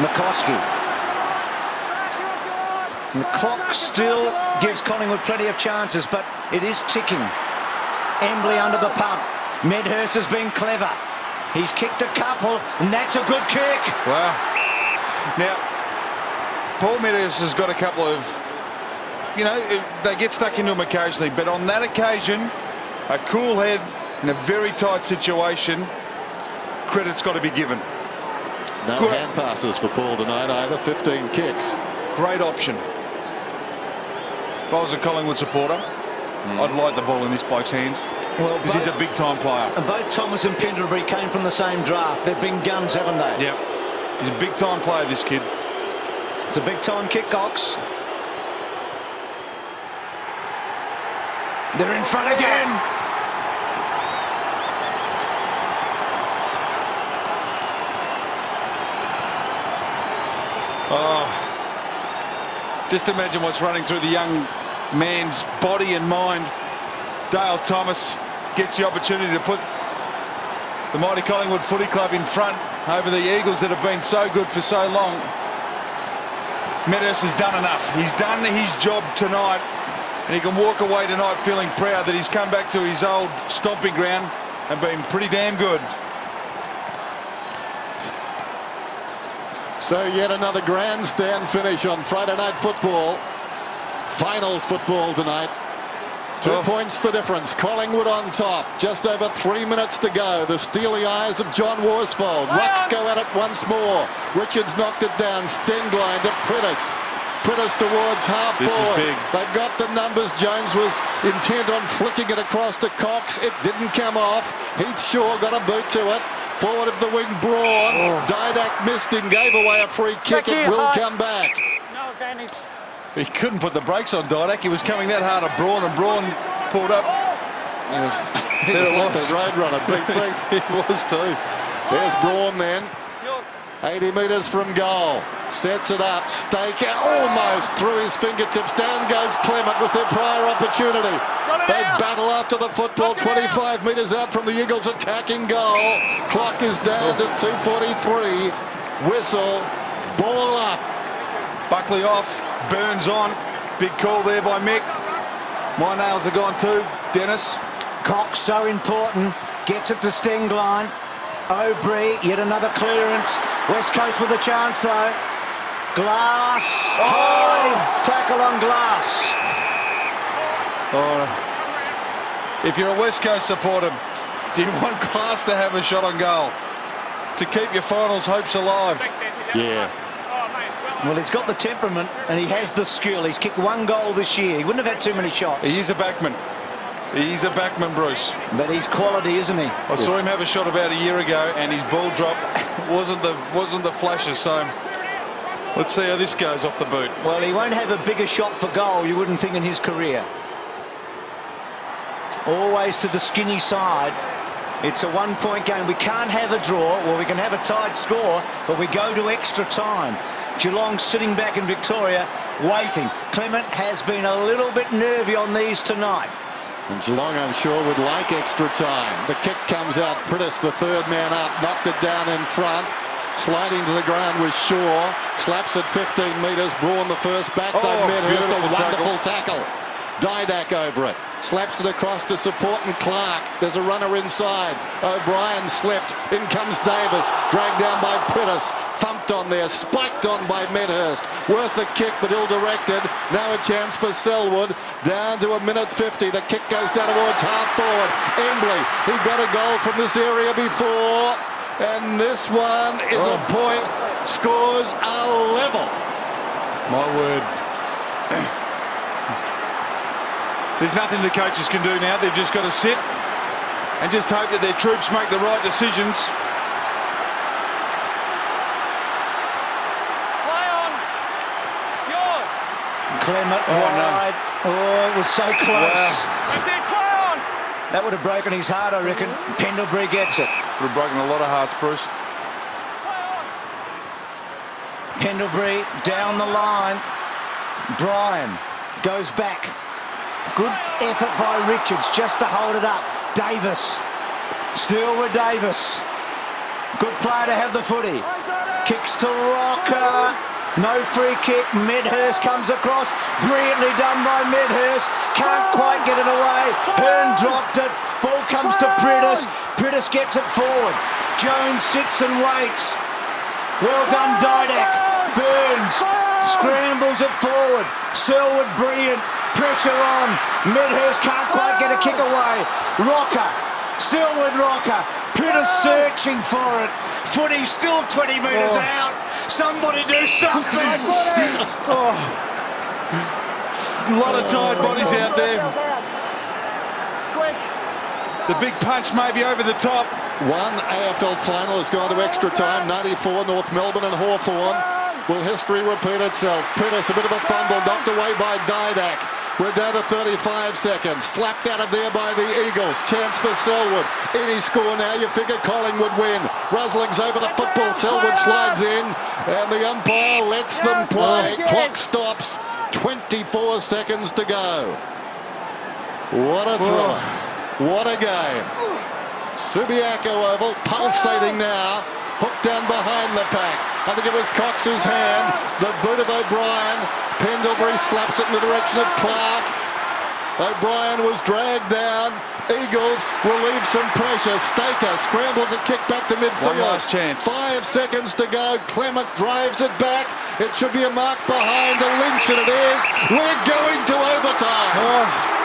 McCoskey. And the clock still gives Collingwood plenty of chances, but it is ticking. Embley under the pump. Medhurst has been clever. He's kicked a couple, and that's a good kick. Wow. Now, Paul Medhurst has got a couple of, you know, they get stuck into him occasionally, but on that occasion, a cool head in a very tight situation, credit's got to be given. No good. hand passes for Paul tonight either. 15 kicks. Great option. If I was a Collingwood supporter, mm. I'd light the ball in this bloke's hands. Well, because he's a big time player. And both Thomas and Pendlebury came from the same draft. They've been guns, haven't they? Yep. He's a big time player, this kid. It's a big time kick, Cox. They're in front again. Oh, just imagine what's running through the young man's body and mind. Dale Thomas gets the opportunity to put the mighty Collingwood Footy Club in front over the Eagles that have been so good for so long. Medhurst has done enough. He's done his job tonight and he can walk away tonight feeling proud that he's come back to his old stomping ground and been pretty damn good. So yet another grandstand finish on Friday Night Football. Finals football tonight. Two oh. points the difference. Collingwood on top. Just over three minutes to go. The steely eyes of John Worsfold. Rucks go at it once more. Richards knocked it down. Stenglein to Priddis. Priddis towards half this forward. Is big. They've got the numbers. Jones was intent on flicking it across to Cox. It didn't come off. Heath Shaw got a boot to it. Forward of the wing, Braun. Oh. Didak missed him, gave away a free kick. It will come back. No advantage. He couldn't put the brakes on Didak. He was coming that hard at Braun, and Braun pulled up. He was, like the Roadrunner. Beep, beep. he was too. There's Braun then. 80 metres from goal. Sets it up. Stake almost through his fingertips. Down goes Clement. Was their prior opportunity. They battle after the football. 25 metres out from the Eagles attacking goal. Clock is down to 2.43. Whistle. Ball up. Buckley off. Burns on. Big call there by Mick. My nails are gone too. Dennis. Cox so important. Gets it to Stenglein. O'Brien, yet another clearance. West Coast with a chance though. Glass. Oh. Tackle on Glass. Oh. If you're a West Coast supporter, do you want Glass to have a shot on goal? To keep your finals hopes alive? Yeah. Well, he's got the temperament and he has the skill. He's kicked one goal this year. He wouldn't have had too many shots. He is a backman. He's a backman, Bruce. But he's quality, isn't he? I saw him have a shot about a year ago, and his ball drop wasn't the wasn't the flashes. So let's see how this goes off the boot. Well, he won't have a bigger shot for goal. You wouldn't think in his career. Always to the skinny side. It's a one-point game. We can't have a draw, or we can have a tied score, but we go to extra time. Geelong sitting back in Victoria, waiting. Clement has been a little bit nervy on these tonight. And Geelong, I'm sure, would like extra time. The kick comes out. Priddis, the third man up, knocked it down in front. Sliding to the ground was Shaw. Slaps at 15 metres. Braun the first back. Oh, They've met. a wonderful tackle. Didak over it. Slaps it across to support and Clark. There's a runner inside. O'Brien slipped. In comes Davis. Dragged down by Priddis. On there. Spiked on by Medhurst. Worth a kick but ill-directed. Now a chance for Selwood. Down to a minute 50. The kick goes down towards half forward. Embley. He got a goal from this area before. And this one is oh. a point. Scores a level. My word. There's nothing the coaches can do now. They've just got to sit and just hope that their troops make the right decisions. Play on. Yours. Clement oh, wide. No. Oh, it was so close. Wow. That's it. Play on. That would have broken his heart, I reckon. Pendlebury gets it. Would have broken a lot of hearts, Bruce. Pendlebury down the line. Bryan goes back. Good effort by Richards just to hold it up. Davis. Still with Davis. Good player to have the footy. Kicks to Rocker. No free kick. Medhurst comes across. Brilliantly done by Medhurst. Can't quite get it away. Hearn dropped it. Ball comes to Priddis. Priddis gets it forward. Jones sits and waits. Well done, Didak. Burns scrambles it forward. Selwood brilliant. Pressure on. Medhurst can't quite get a kick away. Rocker. Still with Rocker. Priddis searching for it. Footy still 20 metres Oh. out. Somebody do something. Oh. A lot of tired bodies out there. Quick. The big punch maybe over the top. One AFL final has gone to extra time. 94 North Melbourne and Hawthorn. Will history repeat itself? Priddis, a bit of a fumble, knocked away by Didak. We're down to 35 seconds. Slapped out of there by the Eagles. Chance for Selwood. Any score now, you figure Collingwood win. Rusling's over the football. Selwood slides in. And the umpire lets them play. Clock stops. 24 seconds to go. What a throw. What a game. Subiaco Oval, pulsating now. Hooked down behind the pack. I think it was Cox's hand. The boot of O'Brien. Pendlebury slaps it in the direction of Clark. O'Brien was dragged down. Eagles relieve some pressure. Staker scrambles a kick back to midfield. One last chance. Five seconds to go. Clement drives it back. It should be a mark behind a Lynch, and it is. We're going to overtime. Oh.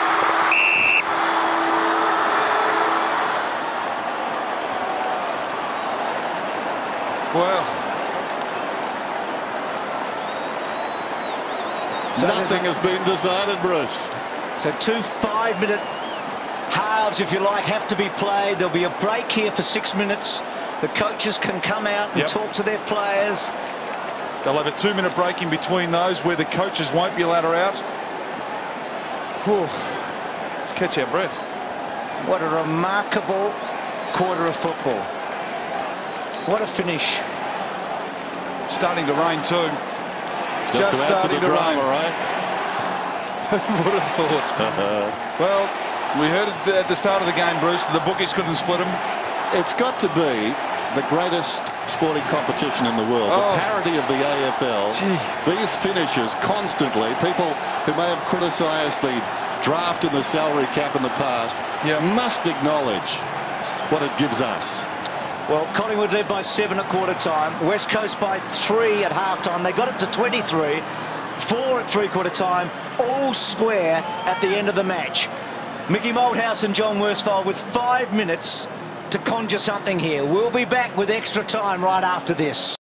Well, So Nothing has been decided, Bruce. So two five-minute halves, if you like, have to be played. There'll be a break here for six minutes. The coaches can come out and Yep. talk to their players. they'll have a two-minute break in between those where the coaches won't be allowed out. Whew. Let's catch our breath. What a remarkable quarter of football. What a finish. Starting to rain too. Just, Just to add to the starting to drama, rain. right? Would have thought. well, we heard it at the start of the game, Bruce. The bookies couldn't split them. It's got to be the greatest sporting competition in the world. Oh. The parody of the AFL. Gee. These finishes constantly, people who may have criticised the draft and the salary cap in the past Yeah. must acknowledge what it gives us. Well, Collingwood led by seven at quarter time. West Coast by three at half time. They got it to 23. Four at three quarter time. All square at the end of the match. Mickey Malthouse and John Worsfold with five minutes to conjure something here. We'll be back with extra time right after this.